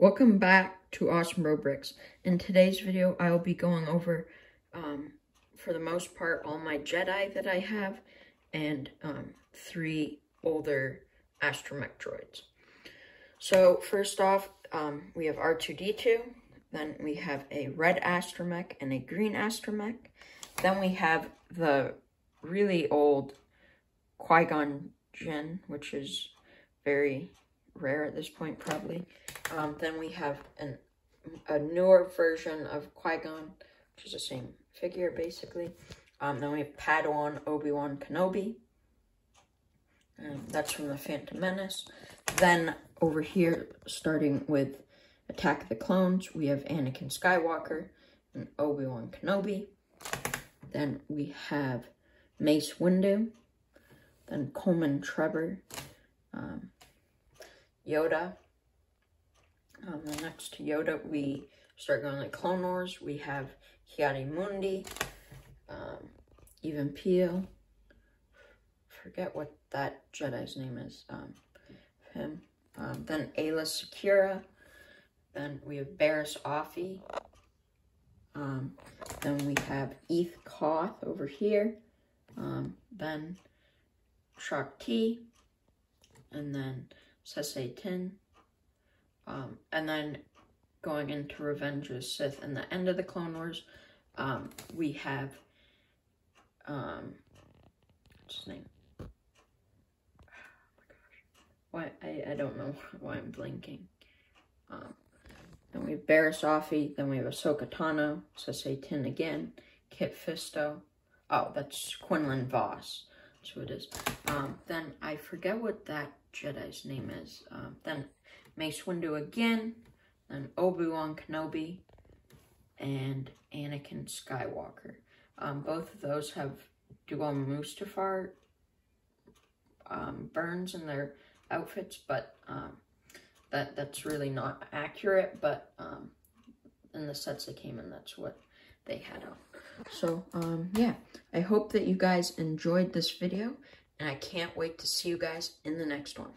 Welcome back to Awesome Bro Bricks. In today's video, I will be going over, um, for the most part, all my Jedi that I have and um, three older astromech droids. So first off, um, we have R2-D2, then we have a red astromech and a green astromech. Then we have the really old Qui-Gon Jinn, which is very rare at this point, probably. Um, then we have an, a newer version of Qui-Gon, which is the same figure, basically. Um, then we have Padawan Obi-Wan Kenobi. Um, that's from the Phantom Menace. Then over here, starting with Attack of the Clones, we have Anakin Skywalker and Obi-Wan Kenobi. Then we have Mace Windu. Then Coleman Trebor. Yoda. Um, next to Yoda, we start going like Clone Wars. We have Ki-Adi-Mundi, um, Even Piell. Forget what that Jedi's name is. Um, him. Um, then Aayla Secura. Then we have Barriss Offee. Um, then we have Eeth Koth over here. Um, then Ti. And then Tiin. Um, and then going into Revenge of Sith and the end of the Clone Wars, um, we have, um, what's his name? Oh my gosh. Why, I, I don't know why I'm blinking. Um, then we have Barriss Offee, then we have Ahsoka Tano, Tiin again, Kit Fisto. Oh, that's Quinlan Vos. That's who it is. Um, then I forget what that Jedi's name is. Um, then Mace Windu again, then Obi-Wan Kenobi, and Anakin Skywalker. Um, both of those have dual Mustafar um, burns in their outfits, but um, that that's really not accurate, but um, in the sets they came in, that's what they had on. So, um, yeah, I hope that you guys enjoyed this video, and I can't wait to see you guys in the next one.